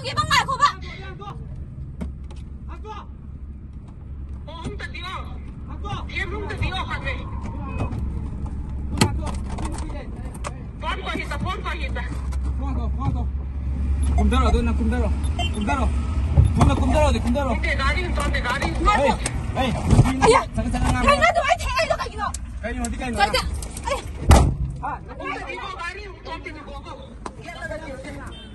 你别帮外婆吧。阿坐，阿，我们的地方，阿哥，我们的地方还没。放过去，放过去的。放过，放过。滚蛋了，蹲那滚蛋了，滚蛋了，滚那滚蛋了的，滚蛋了。你在哪里？你？哎，哎呀，站在站在哪里？哎，我这干啥？站在，哎。啊，你在哪里？站在哪里？滚蛋了，滚蛋了。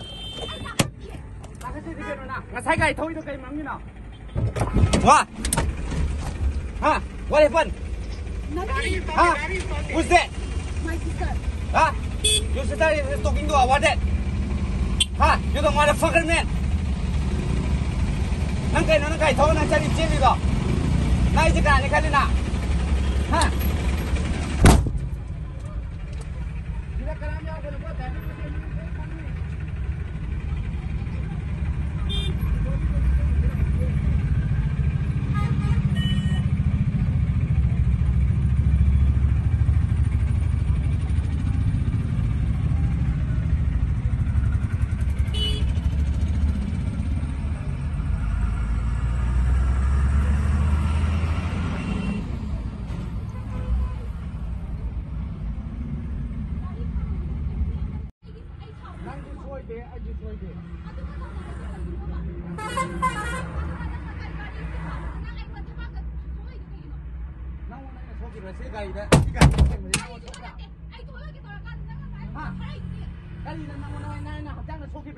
Masagay, tawid kay mami na. Wah! Huh? What happened? Nothing. Huh? Who's that? My sister. Huh? Your sister is talking to her. What that? Huh? You the motherfucker man. Nangkay na nangkay. Tawa na chali chili ko. Nai jika ni kali na. Huh? Wala na na hajang na soki